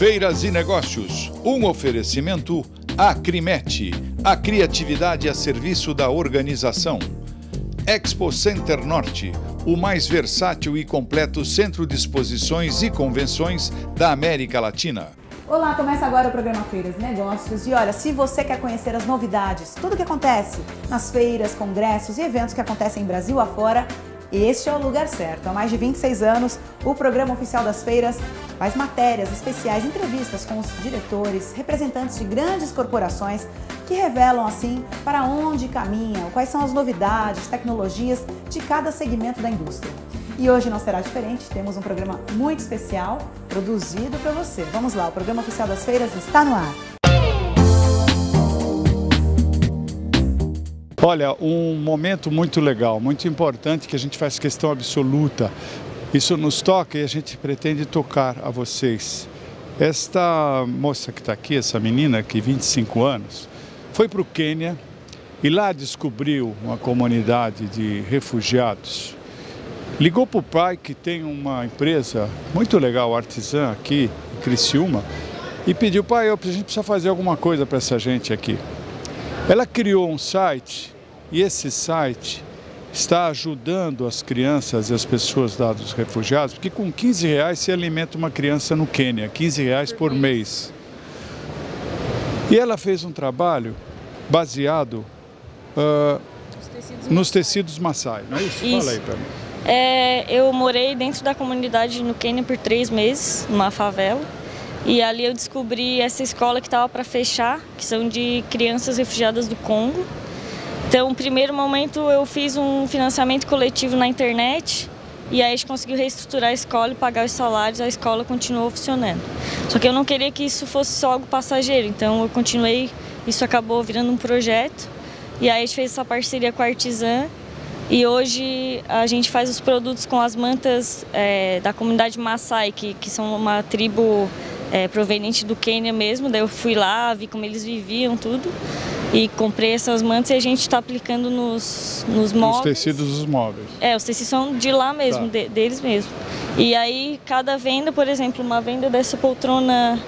Feiras e Negócios, um oferecimento Acrimete, a criatividade a serviço da organização. Expo Center Norte, o mais versátil e completo centro de exposições e convenções da América Latina. Olá, começa agora o programa Feiras e Negócios. E olha, se você quer conhecer as novidades, tudo que acontece nas feiras, congressos e eventos que acontecem em Brasil afora, este é o lugar certo. Há mais de 26 anos, o programa oficial das feiras faz matérias especiais, entrevistas com os diretores, representantes de grandes corporações que revelam assim para onde caminham, quais são as novidades, tecnologias de cada segmento da indústria. E hoje não será diferente, temos um programa muito especial produzido para você. Vamos lá, o programa oficial das feiras está no ar. Olha, um momento muito legal, muito importante que a gente faz questão absoluta. Isso nos toca e a gente pretende tocar a vocês. Esta moça que está aqui, essa menina que 25 anos, foi para o Quênia e lá descobriu uma comunidade de refugiados. Ligou para o pai que tem uma empresa muito legal, artesã aqui em Criciúma, e pediu, pai, a gente precisa fazer alguma coisa para essa gente aqui. Ela criou um site e esse site está ajudando as crianças e as pessoas dados refugiados, porque com 15 reais se alimenta uma criança no Quênia, 15 reais por mês. E ela fez um trabalho baseado uh, nos tecidos Maasai, não é isso? isso. Fala aí para mim. É, eu morei dentro da comunidade no Quênia por três meses, numa favela. E ali eu descobri essa escola que estava para fechar, que são de crianças refugiadas do Congo. Então, no primeiro momento eu fiz um financiamento coletivo na internet e aí a gente conseguiu reestruturar a escola e pagar os salários, a escola continuou funcionando. Só que eu não queria que isso fosse só algo passageiro, então eu continuei, isso acabou virando um projeto e aí a gente fez essa parceria com a Artisan e hoje a gente faz os produtos com as mantas é, da comunidade Maasai, que, que são uma tribo é, proveniente do Quênia mesmo. Daí eu fui lá, vi como eles viviam, tudo. E comprei essas mantas e a gente está aplicando nos, nos móveis. Os tecidos dos móveis. É, os tecidos são de lá mesmo, tá. de, deles mesmo. E aí, cada venda, por exemplo, uma venda dessa poltrona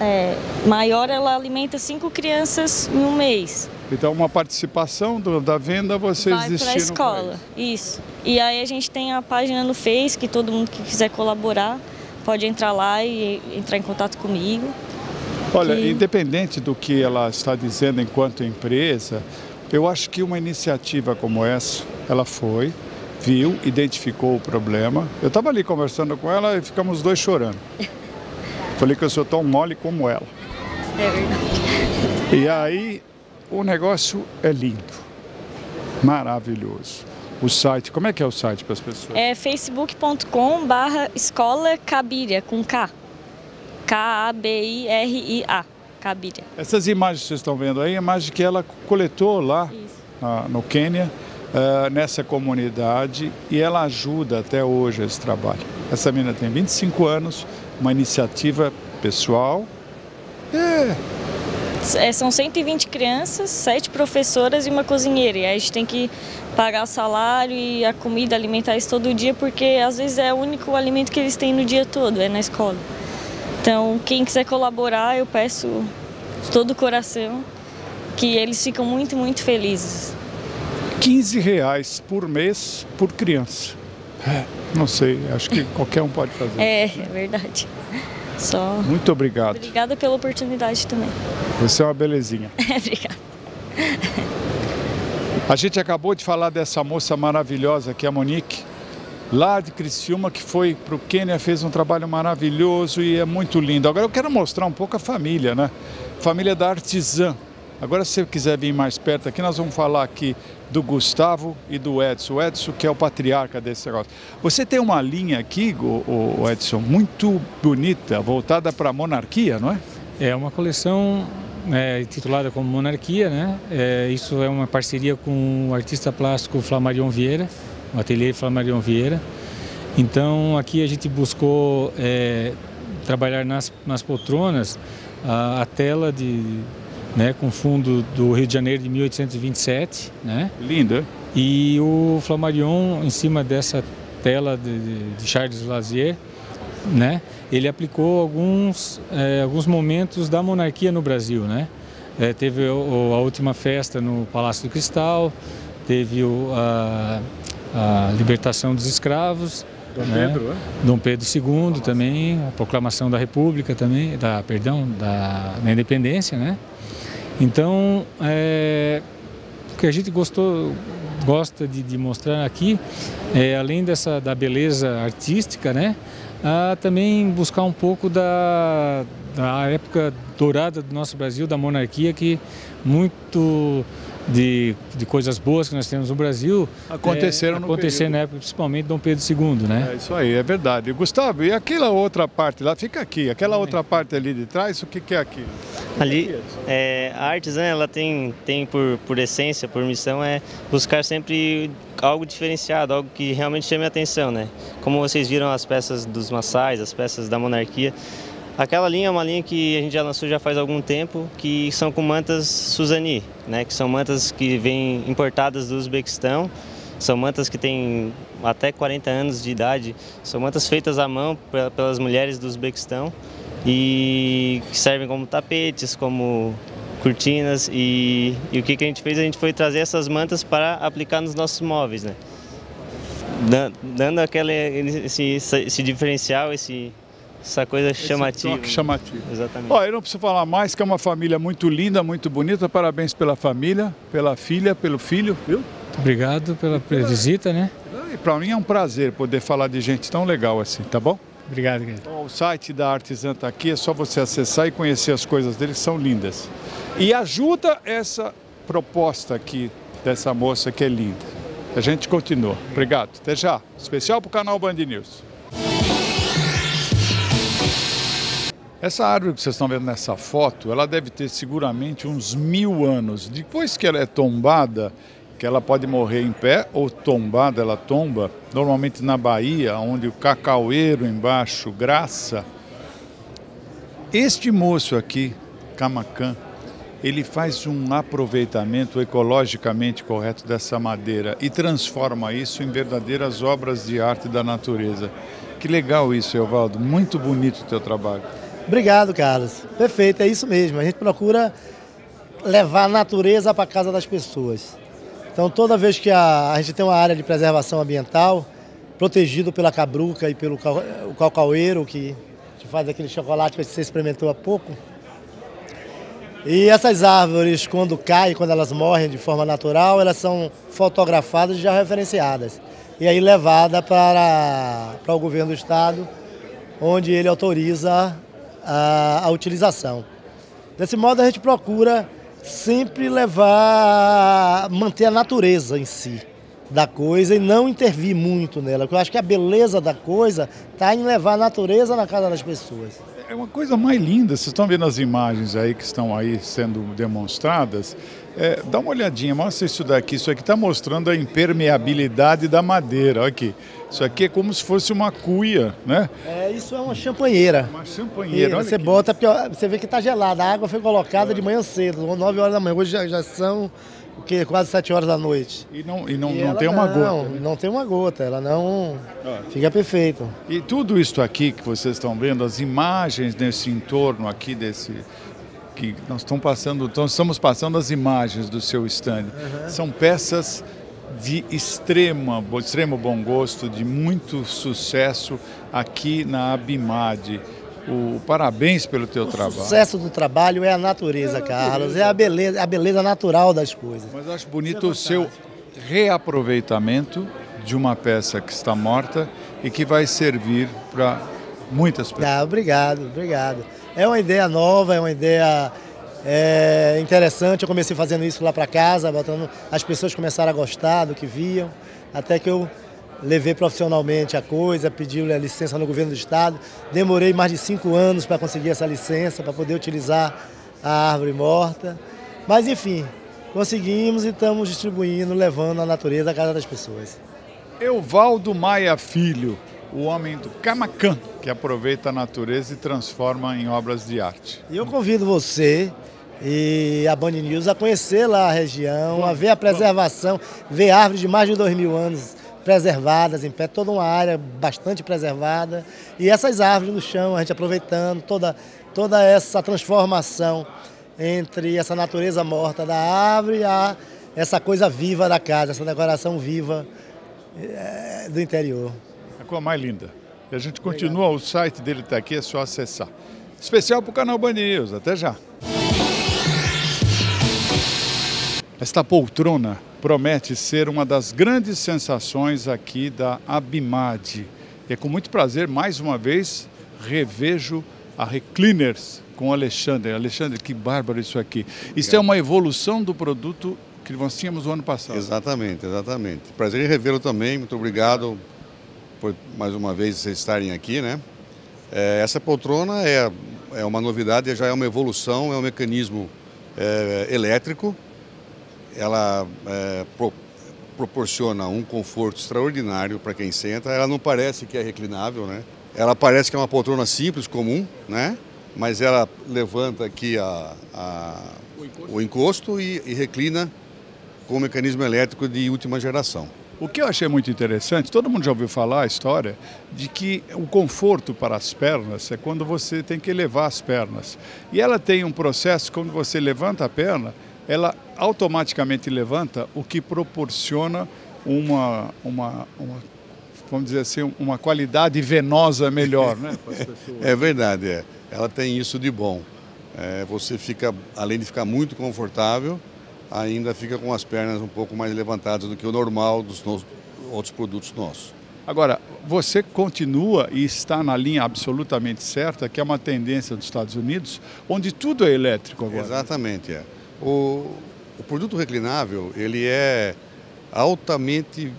é, maior, ela alimenta cinco crianças em um mês. Então, uma participação do, da venda vocês Vai para a escola, isso. E aí a gente tem a página no Face, que todo mundo que quiser colaborar pode entrar lá e entrar em contato comigo. Olha, que... independente do que ela está dizendo enquanto empresa, eu acho que uma iniciativa como essa, ela foi, viu, identificou o problema. Eu estava ali conversando com ela e ficamos dois chorando. Falei que eu sou tão mole como ela. É verdade. E aí, o negócio é lindo, maravilhoso. O site, como é que é o site para as pessoas? É facebook.com barra escola Cabiria, com K. K-A-B-I-R-I-A, Cabiria. Essas imagens que vocês estão vendo aí, imagem que ela coletou lá no Quênia, ah, nessa comunidade, e ela ajuda até hoje esse trabalho. Essa menina tem 25 anos, uma iniciativa pessoal. É, são 120 crianças, 7 professoras e uma cozinheira. E aí a gente tem que pagar o salário e a comida, alimentar isso todo dia, porque às vezes é o único alimento que eles têm no dia todo, é na escola. Então, quem quiser colaborar, eu peço de todo o coração que eles ficam muito, muito felizes. 15 reais por mês por criança. É, não sei, acho que qualquer um pode fazer. É, é verdade. Só. Muito obrigado. Obrigada pela oportunidade também. Você é uma belezinha. Obrigada. A gente acabou de falar dessa moça maravilhosa que é a Monique lá de Criciúma, que foi para o Quênia, fez um trabalho maravilhoso e é muito lindo. Agora eu quero mostrar um pouco a família, né? Família da artesã. Agora, se você quiser vir mais perto aqui, nós vamos falar aqui do Gustavo e do Edson. O Edson, que é o patriarca desse negócio. Você tem uma linha aqui, o Edson, muito bonita, voltada para a monarquia, não é? É uma coleção é, titulada como Monarquia, né? É, isso é uma parceria com o artista plástico Flamarion Vieira o ateliê Flamarion Vieira. Então aqui a gente buscou é, trabalhar nas, nas poltronas a, a tela de, né, com fundo do Rio de Janeiro de 1827. Né? Linda. E o Flamarion em cima dessa tela de, de Charles Lazier né, ele aplicou alguns, é, alguns momentos da monarquia no Brasil. Né? É, teve o, a última festa no Palácio do Cristal, teve o, a, a libertação dos escravos, Dom né? Pedro, é? Dom Pedro II também, a proclamação da República também, da perdão, da, da independência, né? Então, é, o que a gente gostou, gosta de, de mostrar aqui, é, além dessa da beleza artística, né? A também buscar um pouco da, da época dourada do nosso Brasil, da monarquia, que muito de, de coisas boas que nós temos no Brasil Aconteceram é, no aconteceram período. na época, principalmente Dom Pedro II, né? É isso aí, é verdade. Gustavo, e aquela outra parte lá, fica aqui, aquela outra parte ali de trás, o que, que é aquilo? Ali, é, a artesã, ela tem, tem por, por essência, por missão, é buscar sempre algo diferenciado, algo que realmente chame a atenção, né? Como vocês viram as peças dos maçais, as peças da monarquia, aquela linha é uma linha que a gente já lançou já faz algum tempo, que são com mantas Suzani, né? Que são mantas que vêm importadas do Uzbequistão, são mantas que têm até 40 anos de idade, são mantas feitas à mão pe- pelas mulheres do Uzbequistão e que servem como tapetes, como cortinas e, e o que, que a gente fez? A gente foi trazer essas mantas para aplicar nos nossos móveis, né? Dan- Dando aquele esse, esse diferencial, esse, essa coisa chamativa. toque chamativo. Exatamente. Ó, eu não preciso falar mais, que é uma família muito linda, muito bonita. Parabéns pela família, pela filha, pelo filho, viu? Muito obrigado pela pela visita, né? E para mim é um prazer poder falar de gente tão legal assim, tá bom? Obrigado, querido. Então, o site da Artisan está aqui, é só você acessar e conhecer as coisas deles, são lindas. E ajuda essa proposta aqui dessa moça que é linda. A gente continua. Obrigado. Até já. Especial para o canal Band News. Essa árvore que vocês estão vendo nessa foto, ela deve ter seguramente uns mil anos. Depois que ela é tombada, que ela pode morrer em pé ou tombada, ela tomba, normalmente na Bahia, onde o cacaueiro embaixo graça. Este moço aqui, Camacan, ele faz um aproveitamento ecologicamente correto dessa madeira e transforma isso em verdadeiras obras de arte da natureza. Que legal isso, Evaldo. Muito bonito o teu trabalho. Obrigado, Carlos. Perfeito, é isso mesmo. A gente procura levar a natureza para casa das pessoas. Então, toda vez que a, a gente tem uma área de preservação ambiental, protegido pela cabruca e pelo o calcaueiro, que faz aquele chocolate que você experimentou há pouco. E essas árvores, quando caem, quando elas morrem de forma natural, elas são fotografadas e já referenciadas. E aí levada para, para o governo do estado, onde ele autoriza a, a utilização. Desse modo a gente procura sempre levar, manter a natureza em si da coisa e não intervir muito nela. Eu acho que a beleza da coisa está em levar a natureza na casa das pessoas. É uma coisa mais linda, vocês estão vendo as imagens aí que estão aí sendo demonstradas. É, dá uma olhadinha, mostra isso daqui. Isso aqui está mostrando a impermeabilidade da madeira. Olha aqui. Isso aqui é como se fosse uma cuia, né? É, isso é uma champanheira. Uma champanheira. você aqui. bota, você vê que está gelada. A água foi colocada de manhã cedo, 9 horas da manhã. Hoje já, já são o quê? quase 7 horas da noite. E não, e não, E não tem uma não, gota. né? Não tem uma gota, ela não fica perfeito. E tudo isso aqui que vocês estão vendo, as imagens nesse entorno aqui desse que nós estamos passando, estamos passando as imagens do seu stand. São peças de extrema, extremo bom gosto, de muito sucesso aqui na Abimad. O parabéns pelo teu O trabalho. sucesso do trabalho é a natureza, Carlos. É a beleza, a beleza natural das coisas. Mas acho bonito o seu reaproveitamento de uma peça que está morta e que vai servir para muitas pessoas. Ah, obrigado, obrigado. É uma ideia nova, é uma ideia é, interessante. Eu comecei fazendo isso lá para casa, botando, as pessoas começaram a gostar do que viam, até que eu levei profissionalmente a coisa, pedi a licença no governo do estado. Demorei mais de cinco anos para conseguir essa licença, para poder utilizar a árvore morta. Mas enfim, conseguimos e estamos distribuindo, levando a natureza à casa das pessoas. Euvaldo Maia Filho, o homem do Camacan, que aproveita a natureza e transforma em obras de arte. E eu convido você e a Band News a conhecer lá a região, a ver a preservação, ver árvores de mais de dois mil anos preservadas em pé, toda uma área bastante preservada. E essas árvores no chão, a gente aproveitando toda, toda essa transformação entre essa natureza morta da árvore e a, essa coisa viva da casa, essa decoração viva é, do interior. A cor mais linda. E a gente continua, Obrigado. o site dele está aqui, é só acessar. Especial para o canal Band News, até já. Esta poltrona promete ser uma das grandes sensações aqui da Abimad. E é com muito prazer, mais uma vez, revejo a Recliners com o Alexandre. Alexandre, que bárbaro isso aqui. Isso é uma evolução do produto que nós tínhamos no ano passado. Exatamente, exatamente. Prazer em revê-lo também. Muito obrigado por mais uma vez vocês estarem aqui, né? É, essa poltrona é, é uma novidade, já é uma evolução, é um mecanismo é, elétrico ela é, pro, proporciona um conforto extraordinário para quem senta. Ela não parece que é reclinável, né? Ela parece que é uma poltrona simples, comum, né? Mas ela levanta aqui a, a o encosto, o encosto e, e reclina com um mecanismo elétrico de última geração. O que eu achei muito interessante, todo mundo já ouviu falar a história de que o conforto para as pernas é quando você tem que elevar as pernas. E ela tem um processo quando você levanta a perna, ela automaticamente levanta, o que proporciona uma, uma, uma vamos dizer assim, uma qualidade venosa melhor, né? é verdade, é. ela tem isso de bom. É, você fica, além de ficar muito confortável, ainda fica com as pernas um pouco mais levantadas do que o normal dos outros produtos nossos. Agora, você continua e está na linha absolutamente certa, que é uma tendência dos Estados Unidos, onde tudo é elétrico agora. Exatamente, é. O, o produto reclinável, ele é altamente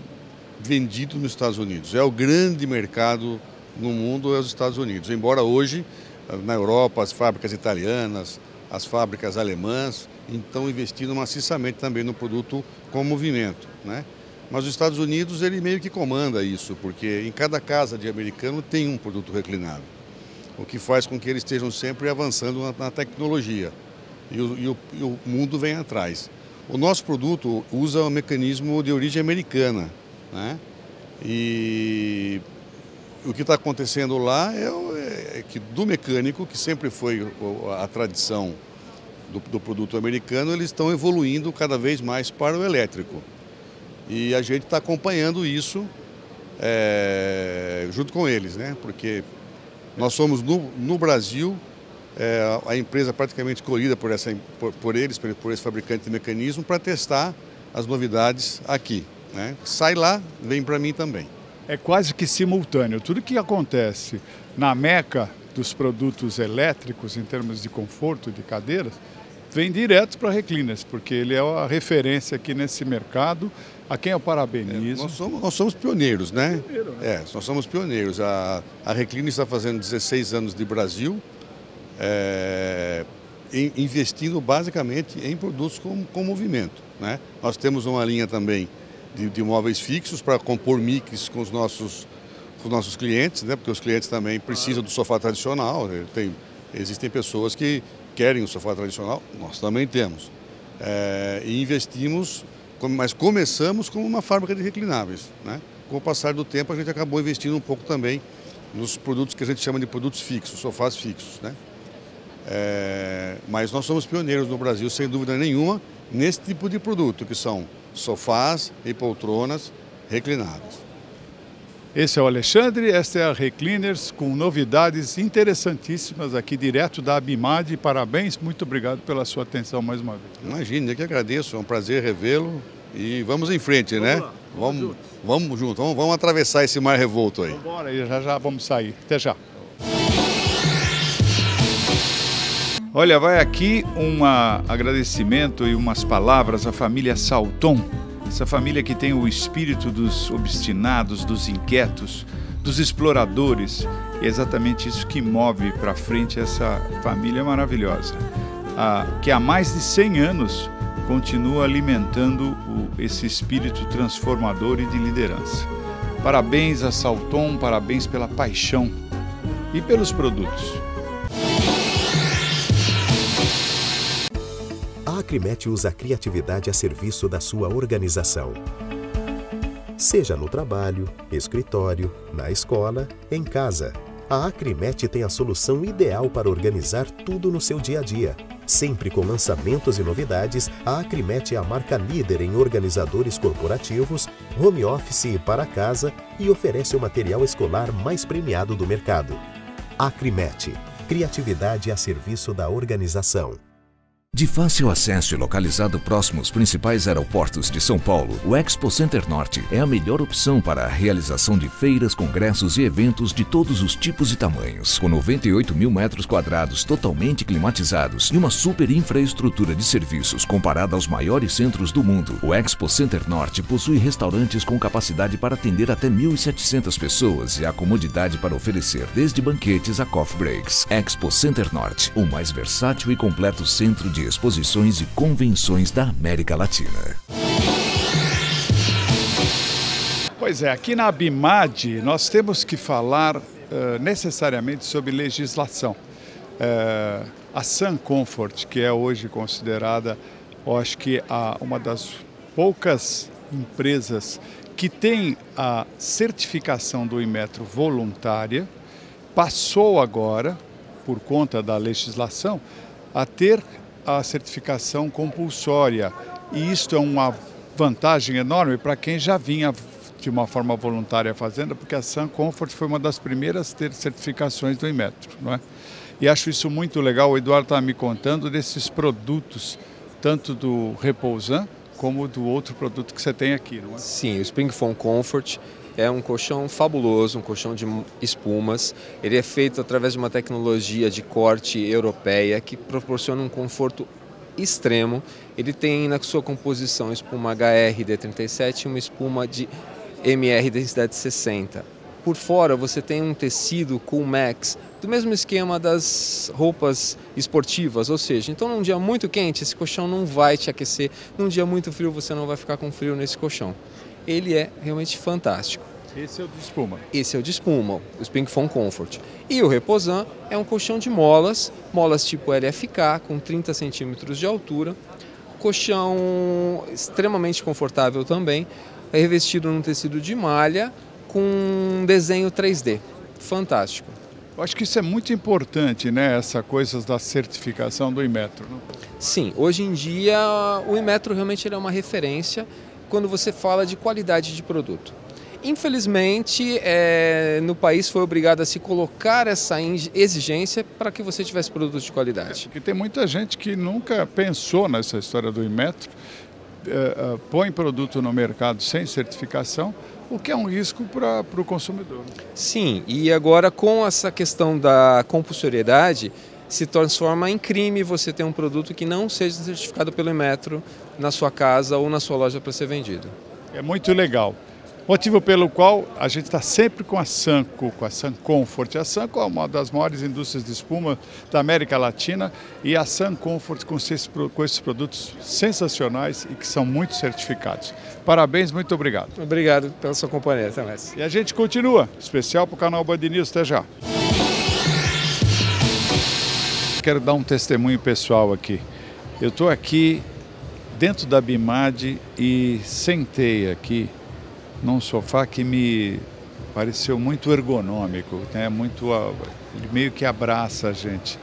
vendido nos Estados Unidos. É o grande mercado no mundo, é os Estados Unidos. Embora hoje, na Europa, as fábricas italianas, as fábricas alemãs estão investindo maciçamente também no produto com movimento, né? Mas os Estados Unidos, ele meio que comanda isso, porque em cada casa de americano tem um produto reclinável, o que faz com que eles estejam sempre avançando na, na tecnologia e o, e o, e o mundo vem atrás. O nosso produto usa um mecanismo de origem americana, né? E o que está acontecendo lá é, é, que do mecânico, que sempre foi a tradição do, do, produto americano, eles estão evoluindo cada vez mais para o elétrico. E a gente está acompanhando isso é, junto com eles, né? Porque nós somos no, no Brasil é, a empresa praticamente escolhida por, essa, por, por eles, por, por, esse fabricante de mecanismo, para testar as novidades aqui. Né? Sai lá, vem para mim também. É quase que simultâneo. Tudo que acontece na meca dos produtos elétricos, em termos de conforto de cadeiras, vem direto para a Recliners, porque ele é a referência aqui nesse mercado, a quem eu parabenizo. É, nós, somos, nós somos pioneiros, né? Pioneiro, né? É, nós somos pioneiros. A, a Recliners está fazendo 16 anos de Brasil, é, investindo basicamente em produtos com, com movimento. Né? Nós temos uma linha também de, de móveis fixos para compor mix com os nossos, com os nossos clientes, né? porque os clientes também precisam do sofá tradicional. Né? Tem, existem pessoas que querem o sofá tradicional, nós também temos. É, e investimos, mas começamos como uma fábrica de reclináveis. Né? Com o passar do tempo, a gente acabou investindo um pouco também nos produtos que a gente chama de produtos fixos, sofás fixos. Né? É, mas nós somos pioneiros no Brasil, sem dúvida nenhuma, nesse tipo de produto, que são sofás e poltronas reclináveis. Esse é o Alexandre, esta é a Recliners, com novidades interessantíssimas aqui direto da Abimad. Parabéns, muito obrigado pela sua atenção mais uma vez. Imagina, eu que agradeço, é um prazer revê-lo e vamos em frente, vamos né? Lá, vamos, vamos, vamos junto, vamos, vamos atravessar esse mar revolto aí. Vamos embora, já já vamos sair. Até já. Olha, vai aqui um agradecimento e umas palavras à família Salton. Essa família que tem o espírito dos obstinados, dos inquietos, dos exploradores. É exatamente isso que move para frente essa família maravilhosa, ah, que há mais de 100 anos continua alimentando o, esse espírito transformador e de liderança. Parabéns a Salton, parabéns pela paixão e pelos produtos. Acrimet usa a criatividade a serviço da sua organização. seja no trabalho, escritório, na escola, em casa. A Acrimet tem a solução ideal para organizar tudo no seu dia a dia. Sempre com lançamentos e novidades, a Acrimet é a marca líder em organizadores corporativos, home office e para casa e oferece o material escolar mais premiado do mercado. Acrimet, criatividade a serviço da organização. De fácil acesso e localizado próximo aos principais aeroportos de São Paulo, o Expo Center Norte é a melhor opção para a realização de feiras, congressos e eventos de todos os tipos e tamanhos. Com 98 mil metros quadrados totalmente climatizados e uma super infraestrutura de serviços comparada aos maiores centros do mundo, o Expo Center Norte possui restaurantes com capacidade para atender até 1.700 pessoas e a comodidade para oferecer desde banquetes a coffee breaks. Expo Center Norte, o mais versátil e completo centro de exposições e convenções da América Latina. Pois é, aqui na Abimad nós temos que falar uh, necessariamente sobre legislação. Uh, a Sun Comfort, que é hoje considerada, eu acho que a, uma das poucas empresas que tem a certificação do Imetro voluntária, passou agora, por conta da legislação, a ter a certificação compulsória. E isto é uma vantagem enorme para quem já vinha de uma forma voluntária fazendo, porque a Sun Comfort foi uma das primeiras a ter certificações do Inmetro. Não é? E acho isso muito legal. O Eduardo estava me contando desses produtos, tanto do Repousan como do outro produto que você tem aqui, não é? Sim, o Spring Foam Comfort é um colchão fabuloso, um colchão de espumas. Ele é feito através de uma tecnologia de corte europeia que proporciona um conforto extremo. Ele tem na sua composição espuma HR D37 e uma espuma de MR densidade 60. Por fora você tem um tecido Cool Max, do mesmo esquema das roupas esportivas, ou seja, então num dia muito quente esse colchão não vai te aquecer, num dia muito frio você não vai ficar com frio nesse colchão ele é realmente fantástico. Esse é o de espuma? Esse é o de espuma, o Spring Foam Comfort. E o Reposan é um colchão de molas, molas tipo LFK, com 30 centímetros de altura. Colchão extremamente confortável também, é revestido num tecido de malha com desenho 3D. Fantástico. Eu acho que isso é muito importante, né? Essa coisa da certificação do Imetro. Não? Sim, hoje em dia o Imetro realmente é uma referência quando você fala de qualidade de produto. Infelizmente, é, no país foi obrigado a se colocar essa exigência para que você tivesse produtos de qualidade. É, tem muita gente que nunca pensou nessa história do Inmetro, é, é, põe produto no mercado sem certificação, o que é um risco para o consumidor. Sim, e agora com essa questão da compulsoriedade, se transforma em crime você ter um produto que não seja certificado pelo Metro na sua casa ou na sua loja para ser vendido. É muito legal. Motivo pelo qual a gente está sempre com a Sanco, com a Sun Comfort. A Sanco é uma das maiores indústrias de espuma da América Latina e a Sun Comfort com esses, com esses produtos sensacionais e que são muito certificados. Parabéns, muito obrigado. Obrigado pela sua companhia, até mais. E a gente continua, especial para o canal Band News, até já quero dar um testemunho pessoal aqui. Eu estou aqui dentro da Bimad e sentei aqui num sofá que me pareceu muito ergonômico, né? muito, ele meio que abraça a gente.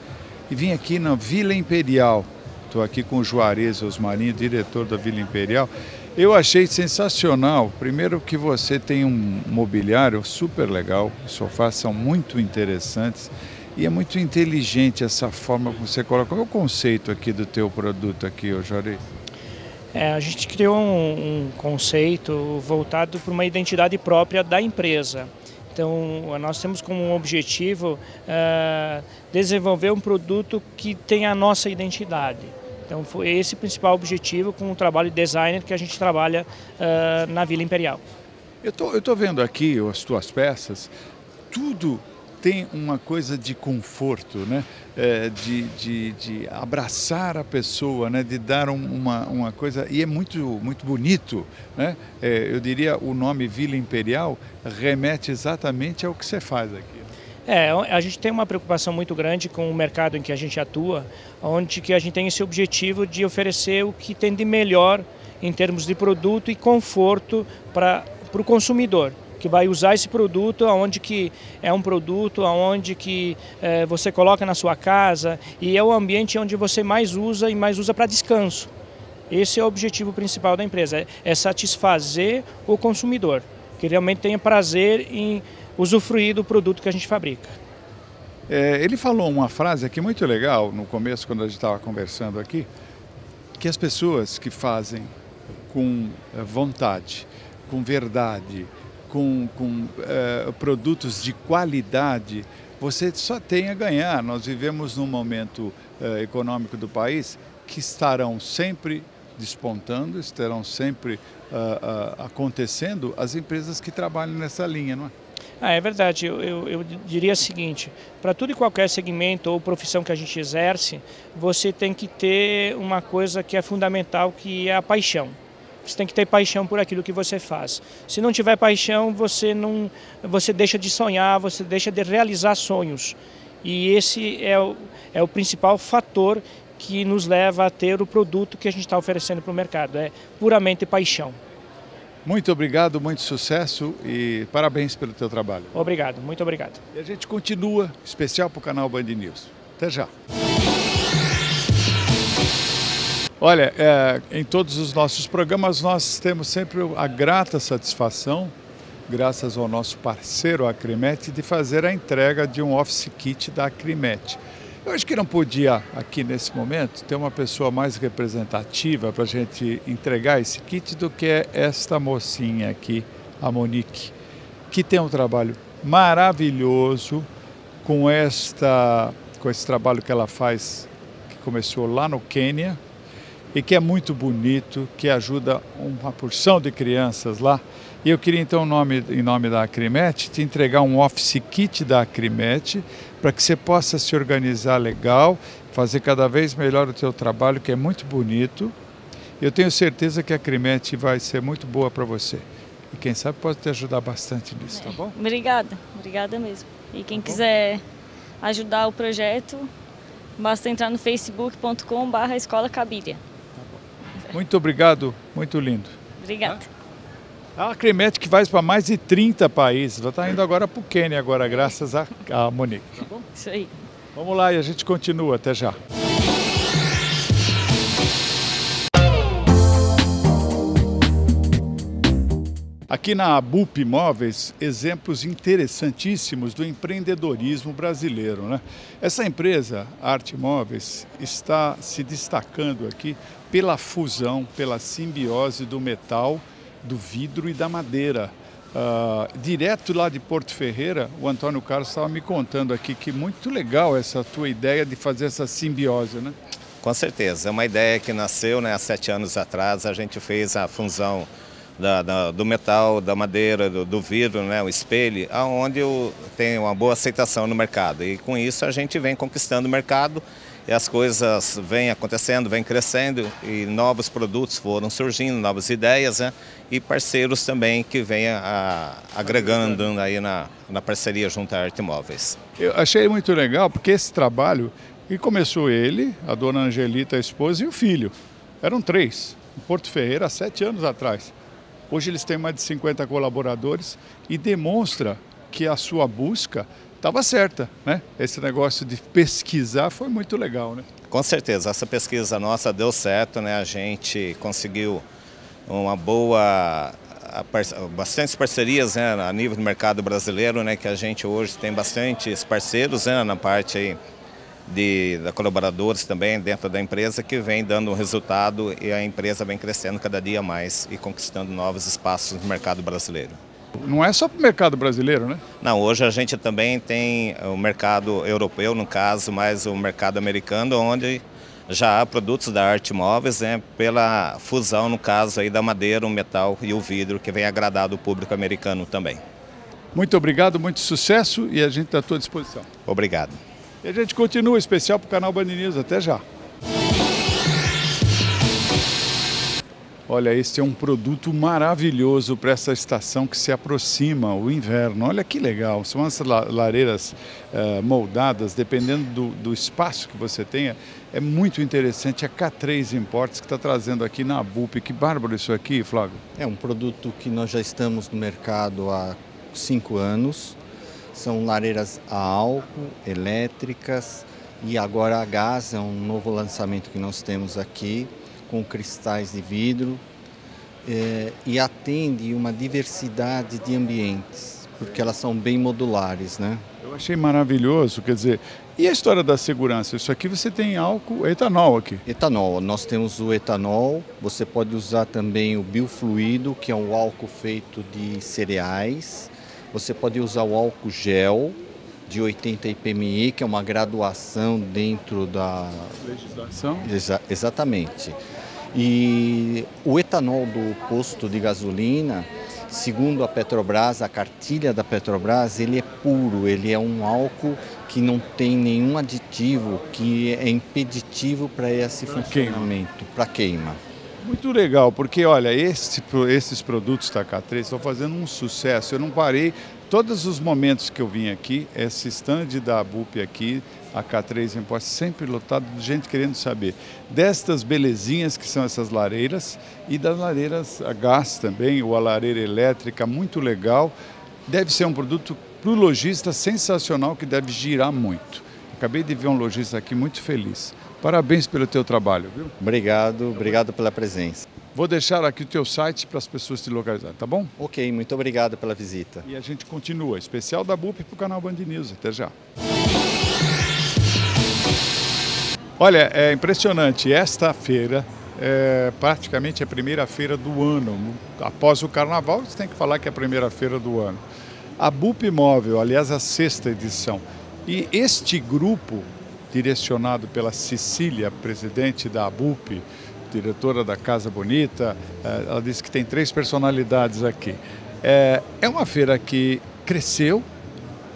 E vim aqui na Vila Imperial, estou aqui com o Juarez Osmarinho, diretor da Vila Imperial. Eu achei sensacional, primeiro que você tem um mobiliário super legal, os sofás são muito interessantes e é muito inteligente essa forma como você coloca. Qual é o conceito aqui do teu produto aqui, Jari? É, a gente criou um, um conceito voltado para uma identidade própria da empresa. Então, nós temos como objetivo uh, desenvolver um produto que tenha a nossa identidade. Então, foi esse o principal objetivo com o trabalho de designer que a gente trabalha uh, na Vila Imperial. Eu tô, estou tô vendo aqui as tuas peças, tudo tem uma coisa de conforto, né? É, de, de, de, abraçar a pessoa, né? de dar um, uma, uma coisa. E é muito, muito bonito. Né? É, eu diria o nome Vila Imperial remete exatamente ao que você faz aqui. É, a gente tem uma preocupação muito grande com o mercado em que a gente atua, onde que a gente tem esse objetivo de oferecer o que tem de melhor em termos de produto e conforto para para o consumidor que vai usar esse produto, aonde que é um produto, aonde que é, você coloca na sua casa e é o ambiente onde você mais usa e mais usa para descanso. Esse é o objetivo principal da empresa, é, é satisfazer o consumidor, que realmente tenha prazer em usufruir do produto que a gente fabrica. É, ele falou uma frase aqui muito legal no começo, quando a gente estava conversando aqui, que as pessoas que fazem com eh, vontade, com verdade, com, com uh, produtos de qualidade, você só tem a ganhar. Nós vivemos num momento uh, econômico do país que estarão sempre despontando, estarão sempre uh, acontecendo as empresas que trabalham nessa linha, não é? Ah, é verdade. Eu, eu, eu diria o seguinte: para tudo e qualquer segmento ou profissão que a gente exerce, você tem que ter uma coisa que é fundamental, que é a paixão. Você tem que ter paixão por aquilo que você faz. Se não tiver paixão, você não, você deixa de sonhar, você deixa de realizar sonhos. E esse é o, é o principal fator que nos leva a ter o produto que a gente está oferecendo para o mercado. É puramente paixão. Muito obrigado, muito sucesso e parabéns pelo teu trabalho. Obrigado, muito obrigado. E a gente continua, especial para o canal Band News. Até já. Olha, é, em todos os nossos programas nós temos sempre a grata satisfação, graças ao nosso parceiro Acrimet, de fazer a entrega de um Office Kit da Acrimet. Eu acho que não podia, aqui nesse momento, ter uma pessoa mais representativa para a gente entregar esse kit do que esta mocinha aqui, a Monique, que tem um trabalho maravilhoso com, esta, com esse trabalho que ela faz, que começou lá no Quênia, e que é muito bonito, que ajuda uma porção de crianças lá. E eu queria então, em nome, em nome da Acrimet, te entregar um office kit da Acrimet para que você possa se organizar legal, fazer cada vez melhor o teu trabalho, que é muito bonito. Eu tenho certeza que a Acrimet vai ser muito boa para você. E quem sabe pode te ajudar bastante nisso, tá bom? Obrigada, obrigada mesmo. E quem tá quiser ajudar o projeto, basta entrar no facebook.com.br Escola Cabiria. Muito obrigado, muito lindo. Obrigada. Tá? A Cremete que vai para mais de 30 países. Vai estar tá indo agora para o Quênia agora, graças a, a Monique. Tá bom? Isso aí. Vamos lá e a gente continua. Até já. Aqui na Abup Imóveis, exemplos interessantíssimos do empreendedorismo brasileiro. Né? Essa empresa, Arte Imóveis, está se destacando aqui pela fusão, pela simbiose do metal do vidro e da madeira. Uh, direto lá de Porto Ferreira, o Antônio Carlos estava me contando aqui que muito legal essa tua ideia de fazer essa simbiose, né? Com certeza, é uma ideia que nasceu né, há sete anos atrás, a gente fez a fusão da, da, do metal, da madeira, do, do, vidro, né, o espelho, aonde tem uma boa aceitação no mercado. E com isso a gente vem conquistando o mercado e as coisas vêm acontecendo, vêm crescendo e novos produtos foram surgindo, novas ideias né? e parceiros também que vêm agregando aí na, na parceria junto à Arte Móveis. Eu achei muito legal porque esse trabalho, e começou ele, a dona Angelita, a esposa e o filho. Eram três, em Porto Ferreira, há sete anos atrás. Hoje eles têm mais de 50 colaboradores e demonstra que a sua busca estava certa, né? Esse negócio de pesquisar foi muito legal, né? Com certeza, essa pesquisa nossa deu certo, né? A gente conseguiu uma boa bastante parcerias né, a nível do mercado brasileiro, né, que a gente hoje tem bastantes parceiros né, na parte aí de, de colaboradores também dentro da empresa que vem dando um resultado e a empresa vem crescendo cada dia mais e conquistando novos espaços no mercado brasileiro. Não é só para o mercado brasileiro, né? Não, hoje a gente também tem o mercado europeu, no caso, mais o mercado americano, onde já há produtos da arte móveis, né, pela fusão, no caso, aí da madeira, o metal e o vidro, que vem agradar o público americano também. Muito obrigado, muito sucesso e a gente está à tua disposição. Obrigado. E a gente continua especial para o canal Band News. Até já. Olha, este é um produto maravilhoso para essa estação que se aproxima, o inverno. Olha que legal, são essas lareiras uh, moldadas, dependendo do, do, espaço que você tenha. É muito interessante. A K3 Importes que está trazendo aqui na BUP. Que bárbaro isso aqui, Flávio. É um produto que nós já estamos no mercado há cinco anos. São lareiras a álcool, elétricas e agora a gás, é um novo lançamento que nós temos aqui com cristais de vidro é, e atende uma diversidade de ambientes, porque elas são bem modulares, né? Eu achei maravilhoso, quer dizer, e a história da segurança? Isso aqui você tem álcool, etanol aqui? Etanol, nós temos o etanol, você pode usar também o biofluido, que é um álcool feito de cereais, você pode usar o álcool gel, de 80 IPMI, que é uma graduação dentro da legislação. Exa exatamente. E o etanol do posto de gasolina, segundo a Petrobras, a cartilha da Petrobras, ele é puro, ele é um álcool que não tem nenhum aditivo que é impeditivo para esse pra funcionamento, para queima. Muito legal, porque olha, esse, esses produtos da K3 estão fazendo um sucesso. Eu não parei, todos os momentos que eu vim aqui, esse stand da BUP aqui, a K3 Imposto, sempre lotado de gente querendo saber destas belezinhas que são essas lareiras e das lareiras a gás também, ou a lareira elétrica, muito legal. Deve ser um produto para o lojista sensacional que deve girar muito. Acabei de ver um lojista aqui muito feliz. Parabéns pelo teu trabalho, viu? Obrigado, obrigado pela presença. Vou deixar aqui o teu site para as pessoas te localizarem, tá bom? Ok, muito obrigado pela visita. E a gente continua, especial da BUP para o canal Band News. Até já. Olha, é impressionante. Esta feira é praticamente a primeira feira do ano. Após o carnaval, você tem que falar que é a primeira feira do ano. A BUP Móvel, aliás, a sexta edição. E este grupo, direcionado pela Cecília, presidente da BUP, diretora da Casa Bonita, é, ela disse que tem três personalidades aqui. É, é uma feira que cresceu,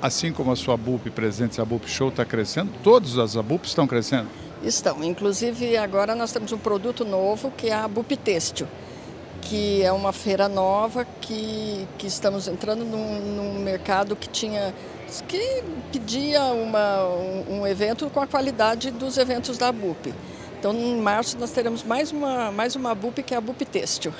assim como a sua BUP presente, a BUP Show está crescendo, todas as BUP estão crescendo. Estão. Inclusive, agora nós temos um produto novo que é a Bup Têxtil, que é uma feira nova que, que estamos entrando num, num mercado que tinha que pedia uma, um, um, evento com a qualidade dos eventos da BUP. Então, em março, nós teremos mais uma, mais uma BUP, que é a BUP Têxtil.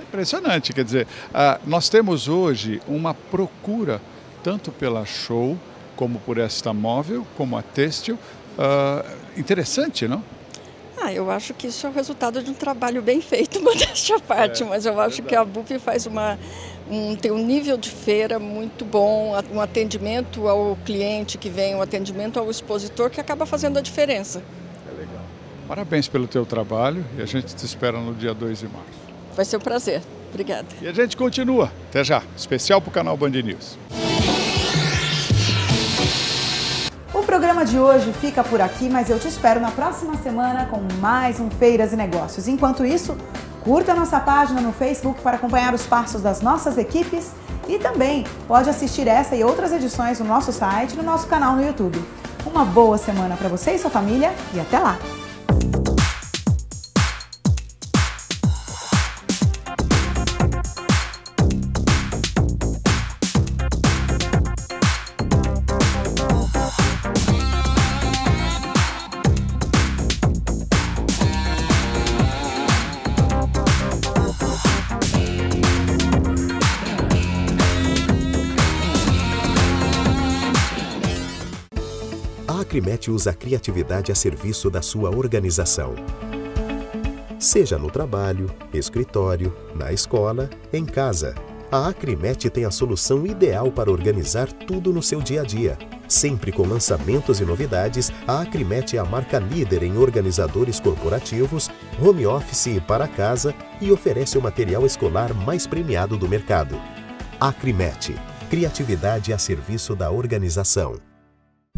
Impressionante, quer dizer, uh, nós temos hoje uma procura, tanto pela show, como por esta móvel, como a têxtil, uh, interessante, não? Ah, eu acho que isso é o resultado de um trabalho bem feito, modéstia parte, é, mas eu acho que a BUP faz uma, um, tem um nível de feira muito bom, um atendimento ao cliente que vem, um atendimento ao expositor que acaba fazendo a diferença. É legal. Parabéns pelo teu trabalho e a gente te espera no dia 2 de março. Vai ser um prazer. Obrigada. E a gente continua. Até já. Especial para o canal Band News. Programa de hoje fica por aqui, mas eu te espero na próxima semana com mais um Feiras e Negócios. Enquanto isso, curta nossa página no Facebook para acompanhar os passos das nossas equipes e também pode assistir essa e outras edições no nosso site e no nosso canal no YouTube. Uma boa semana para você e sua família e até lá! Usa a criatividade a serviço da sua organização. Seja no trabalho, escritório, na escola, em casa. A Acrimet tem a solução ideal para organizar tudo no seu dia a dia. Sempre com lançamentos e novidades, a Acrimet é a marca líder em organizadores corporativos, home office e para casa e oferece o material escolar mais premiado do mercado. Acrimet, criatividade a serviço da organização.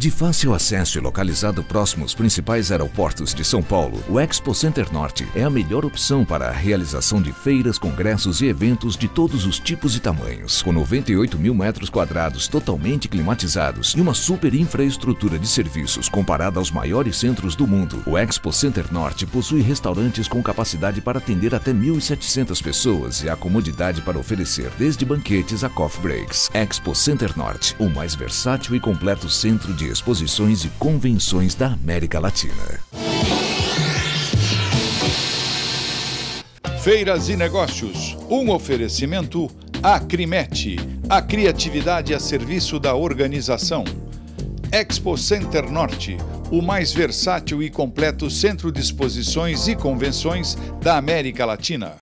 De fácil acesso e localizado próximo aos principais aeroportos de São Paulo, o Expo Center Norte é a melhor opção para a realização de feiras, congressos e eventos de todos os tipos e tamanhos. Com 98 mil metros quadrados totalmente climatizados e uma super infraestrutura de serviços comparada aos maiores centros do mundo, o Expo Center Norte possui restaurantes com capacidade para atender até 1.700 pessoas e a comodidade para oferecer desde banquetes a coffee breaks. Expo Center Norte, o mais versátil e completo centro de exposições e convenções da América Latina. Feiras e negócios. Um oferecimento Acrimete. A criatividade a serviço da organização. Expo Center Norte. O mais versátil e completo centro de exposições e convenções da América Latina.